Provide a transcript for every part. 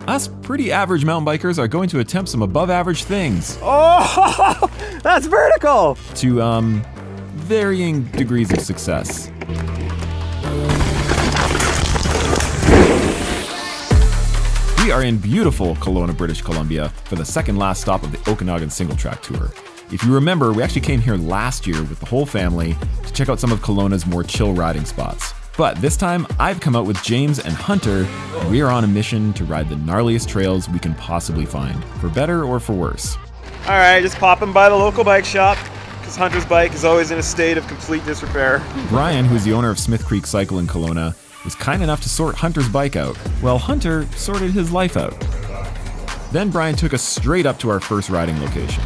Us pretty average mountain bikers are going to attempt some above average things Oh, that's vertical. to, um, varying degrees of success. We are in beautiful Kelowna, British Columbia for the second last stop of the Okanagan Single Track Tour. If you remember, we actually came here last year with the whole family to check out some of Kelowna's more chill riding spots. But this time, I've come out with James and Hunter, and we are on a mission to ride the gnarliest trails we can possibly find, for better or for worse. All right, just popping by the local bike shop because Hunter's bike is always in a state of complete disrepair. Brian, who's the owner of Smith Creek Cycle in Kelowna, was kind enough to sort Hunter's bike out, while Hunter sorted his life out. Then Brian took us straight up to our first riding location.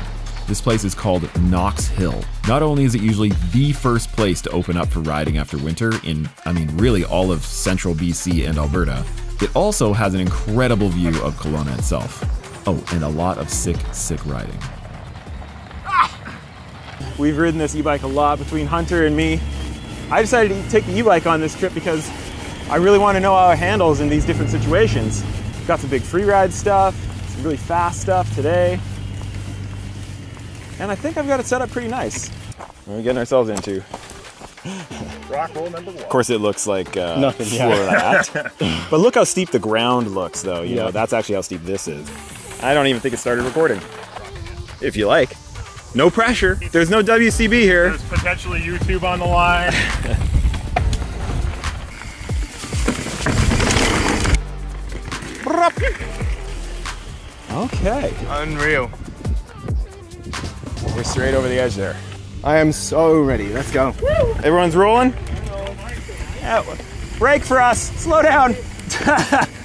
This place is called Knox Hill. Not only is it usually the first place to open up for riding after winter in, I mean, really all of central BC and Alberta, it also has an incredible view of Kelowna itself. Oh, and a lot of sick, sick riding. We've ridden this e-bike a lot between Hunter and me. I decided to take the e-bike on this trip because I really want to know how it handles in these different situations. Got some big free ride stuff, some really fast stuff today. And I think I've got it set up pretty nice. What are we getting ourselves into? Rock roll number one. Of course, it looks like uh, Nothing, yeah. flat. but look how steep the ground looks, though. You know, that's actually how steep this is. I don't even think it started recording. If you like. No pressure. There's no WCB here. There's potentially YouTube on the line. Okay. Unreal. We're straight over the edge there. I am so ready. Let's go. Everyone's rolling? Yeah, brake for us. Slow down.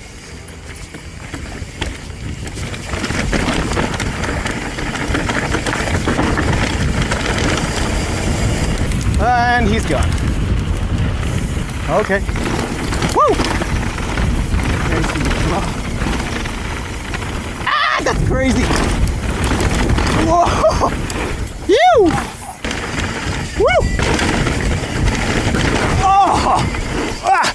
And he's gone. Okay. Woo! Ah, that's crazy. Whoa! You! Woo! Oh! Ah!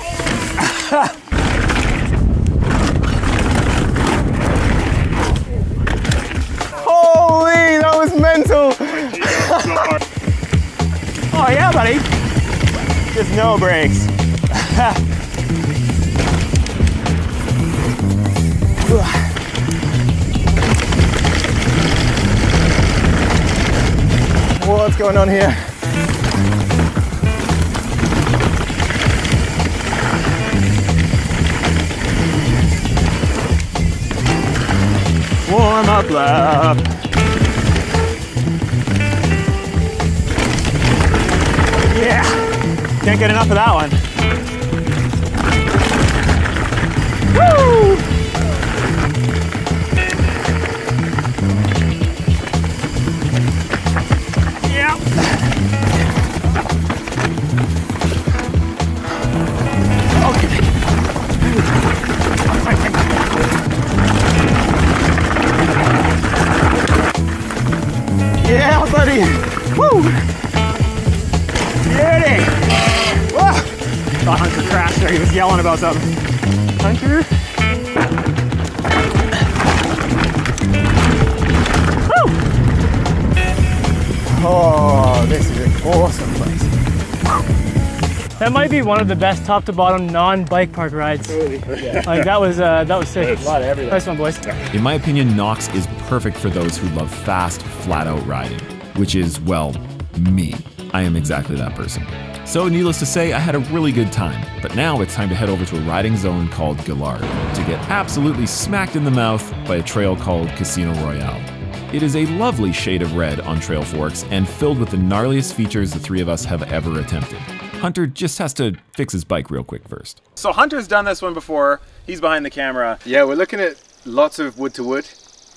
Holy, that was mental. Oh, yeah, buddy. Just no brakes. What's going on here? Warm up lap. Yeah. Can't get enough of that one. Woo! About something. Hunter? Oh, this is an awesome place. That might be one of the best top to bottom non-bike park rides. Like that was uh, that was sick. Nice one, boys. In my opinion, Knox is perfect for those who love fast, flat out riding, which is, well, me. I am exactly that person. So, needless to say, I had a really good time, but now it's time to head over to a riding zone called Gillard to get absolutely smacked in the mouth by a trail called Casino Royale. It is a lovely shade of red on Trailforks and filled with the gnarliest features the three of us have ever attempted. Hunter just has to fix his bike real quick first. So Hunter's done this one before. He's behind the camera. Yeah, we're looking at lots of wood to wood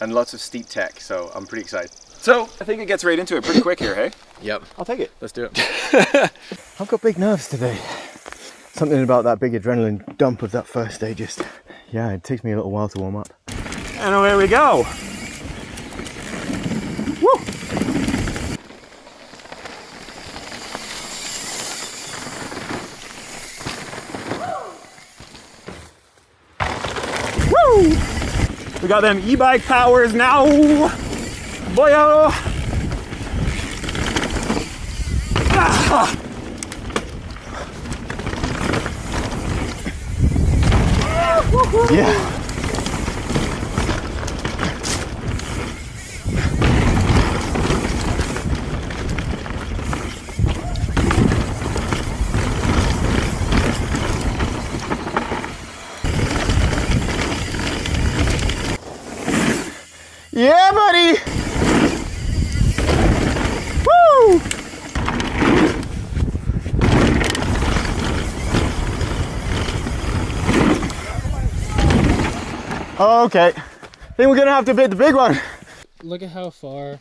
and lots of steep tech, so I'm pretty excited. So I think it gets right into it pretty quick here, hey? Yep. I'll take it. Let's do it. I've got big nerves today. Something about that big adrenaline dump of that first day just, yeah, it takes me a little while to warm up. And away we go. Woo! Woo! We got them e-bike powers now. Boyo. Yeah, Oh, okay. I think we're gonna have to bid the big one. Look at how far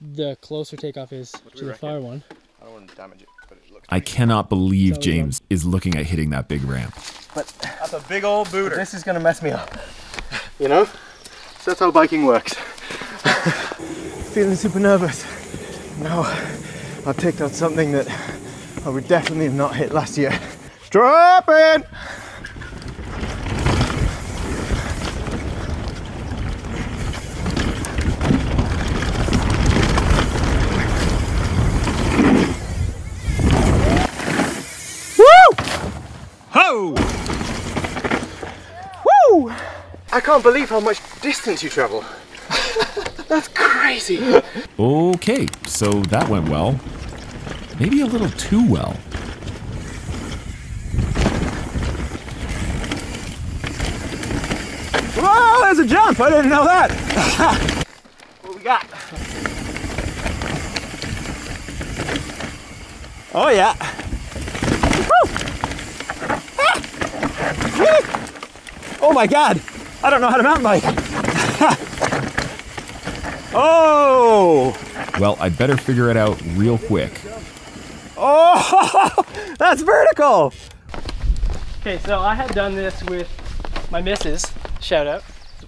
the closer takeoff is to the far one. I don't want to damage it, but it looks. I cannot believe So, James is looking at hitting that big ramp. But that's a big old booter. This is gonna mess me up. You know? So that's how biking works. Feeling super nervous. Now I've ticked on something that I would definitely have not hit last year. Drop in! Ho! Woo! I can't believe how much distance you travel. That's crazy. Okay, so that went well. Maybe a little too well. Whoa, there's a jump. I didn't know that. what we got? Oh yeah. Ah! Ah! Oh my god. I don't know how to mountain bike. oh. Well, I'd better figure it out real quick. Oh, that's vertical. Okay, so I had done this with my missus. Shout out.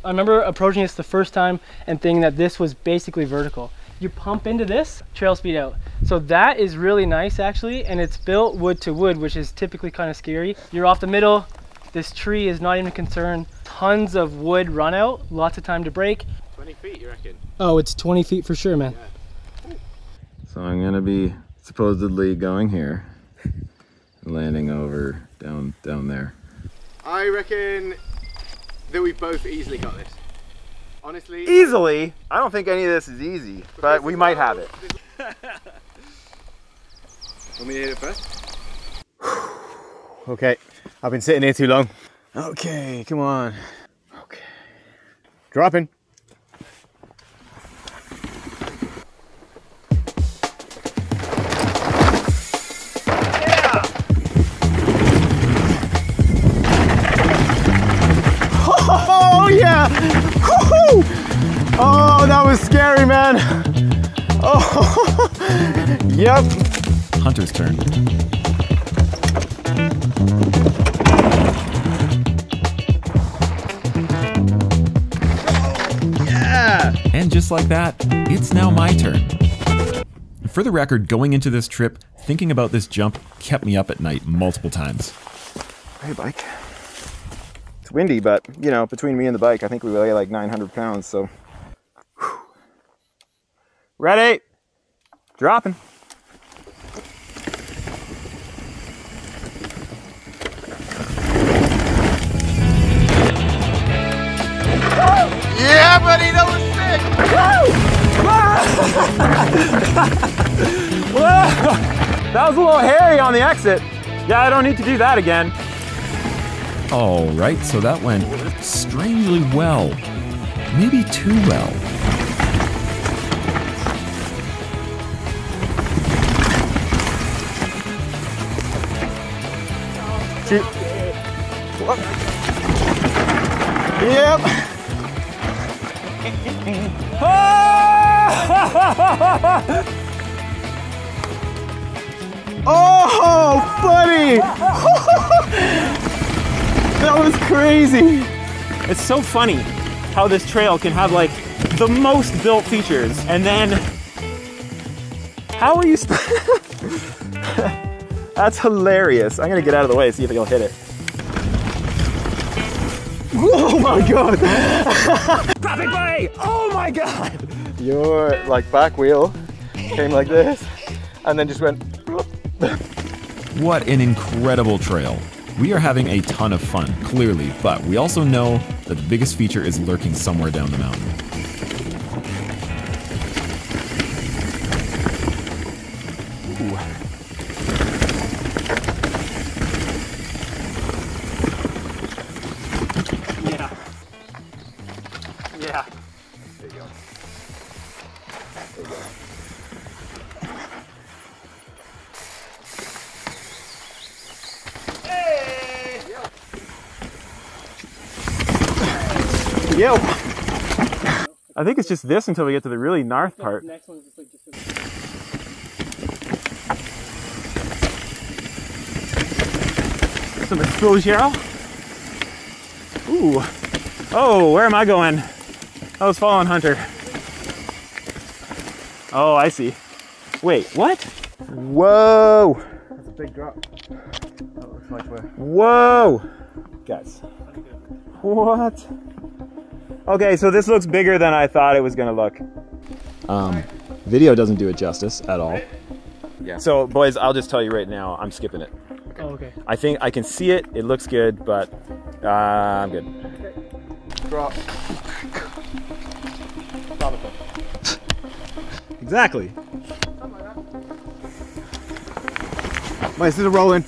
I remember approaching this the first time and thinking that this was basically vertical. You pump into this, trail speed out. So that is really nice actually, and it's built wood to wood, which is typically kind of scary. You're off the middle, this tree is not even a concern. Tons of wood run out, lots of time to break. 20 feet, you reckon? Oh, it's 20 feet for sure, man. So I'm gonna be supposedly going here, landing over down down there. I reckon that we both easily got this. Honestly. Easily. I don't think any of this is easy, but we might have it. Want me to hit it first? Okay, I've been sitting here too long. Okay, come on. Okay. Dropping. Yeah. Oh yeah! Oh, that was scary, man. Oh, yep. Hunter's turn. And just like that, it's now my turn. For the record, going into this trip, thinking about this jump kept me up at night multiple times. Hey, bike. It's windy, but you know, between me and the bike, I think we weigh like 900 pounds. So, Whew. ready? Dropping. Yeah, buddy, that was sick. That was a little hairy on the exit. Yeah, I don't need to do that again. All right, so that went strangely well. Maybe too well. Yep. Oh, Oh, buddy! that was crazy. It's so funny how this trail can have like the most built features, and then how are you? That's hilarious. I'm gonna get out of the way and see if he'll hit it. Oh my god! Traffic way! Oh my god! Your like back wheel came like this and then just went What an incredible trail. We are having a ton of fun, clearly, but we also know that the biggest feature is lurking somewhere down the mountain. I think it's just this until we get to the really narth part. Next one just like just Some exposure. Ooh. Oh, where am I going? I was following Hunter. Oh, I see. Wait, what? Whoa! That's a big drop. That looks like we're Whoa! Guys. What? Okay, so this looks bigger than I thought it was gonna look. Um, video doesn't do it justice at all. Yeah. So, boys, I'll just tell you right now, I'm skipping it. Oh, okay. I think I can see it. It looks good, but uh, I'm good. drop. Exactly. My is rolling.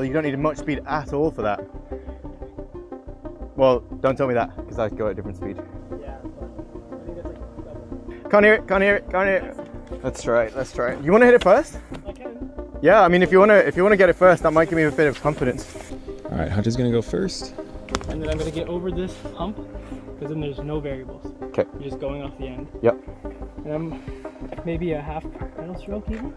Well, you don't need much speed at all for that. Well, don't tell me that, because I go at a different speed. Yeah, I think that's like Can't hear it, can't hear it, can't hear it. Let's try it, let's try it. You want to hit it first? I can. Yeah, I mean, if you want to, if you want to get it first, that might give me a bit of confidence. All right, Hunter's gonna go first. And then I'm gonna get over this hump because then there's no variables. Okay. You're just going off the end. Yep. And I'm maybe a half pedal stroke even.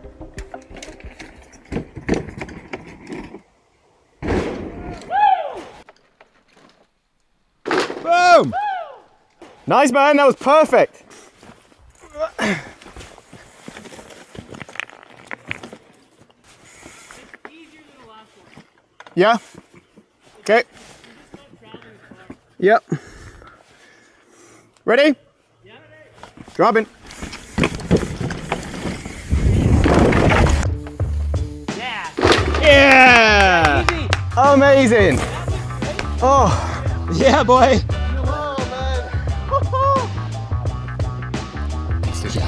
Boom! Nice, man. That was perfect. Yeah. Okay. Yep. Ready? Dropping. Yeah. Yeah! Amazing! Oh, Yeah, boy.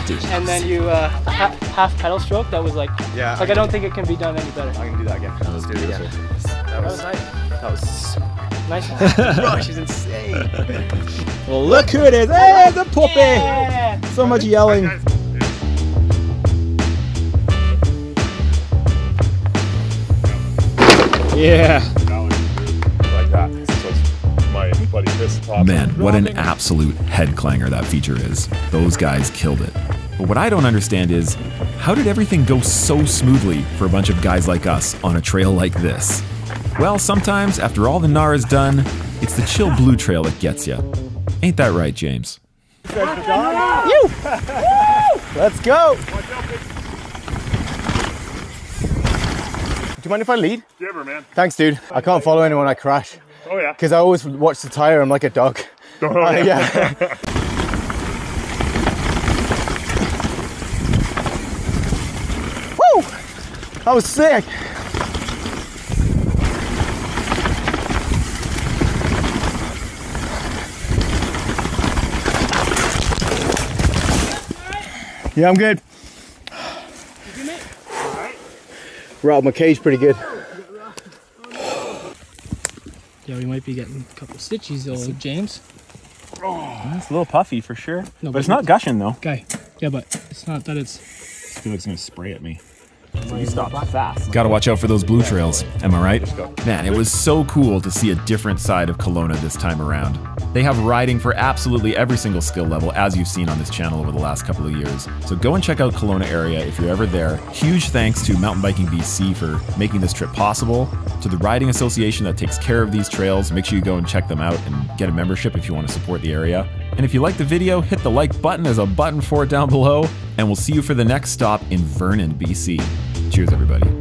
And then you uh, ha- half pedal stroke. That was like Yeah. like I don't think it can be done any better. I'm gonna do that again. Let's do it again. That That was, was nice. that was Nice. one. rush is insane. Well, look who it is. Hey, the puppy. Yeah. So much yelling. Yeah. like that. So it's my buddy Chris taught me. Man, what an absolute head clanger that feature is. Those guys killed it. But what I don't understand is how did everything go so smoothly for a bunch of guys like us on a trail like this? Well, sometimes after all the gnar is done, it's the chill blue trail that gets you. Ain't that right, James? You! Let's go. Do you mind if I lead? Gibber, man. Thanks, dude. I can't follow anyone I crash Oh, yeah. because I always watch the tire. I'm like a dog. Oh, Uh, yeah. yeah. That was sick. Yeah, I'm good. Rattled my cage pretty good. Yeah, we might be getting a couple stitches, old James. It's a little puffy for sure. No, but it's not gushing though. Guy. Yeah, but it's not that it's. I feel like it's gonna spray at me. You stop fast. Gotta watch out for those blue trails, am I right? Man, it was so cool to see a different side of Kelowna this time around. They have riding for absolutely every single skill level, as you've seen on this channel over the last couple of years. So go and check out Kelowna area if you're ever there. Huge thanks to Mountain Biking BC for making this trip possible, to the Riding Association that takes care of these trails. Make sure you go and check them out and get a membership if you want to support the area. And if you like the video, hit the like button. There's a button for it down below. And we'll see you for the next stop in Vernon, BC. Cheers, everybody.